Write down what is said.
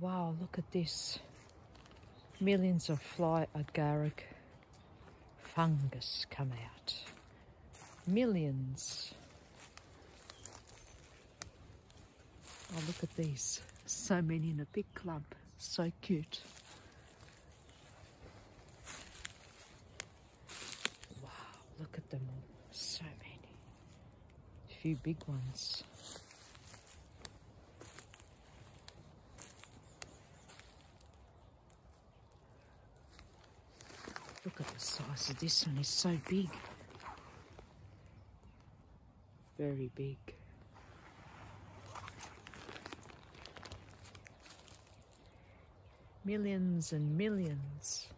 Wow, look at this. Millions of fly agaric fungus come out. Millions. Oh, look at these. So many in a big clump. So cute. Wow, look at them all. So many. A few big ones. Look at the size of this one, it's so big. Very big. Millions and millions.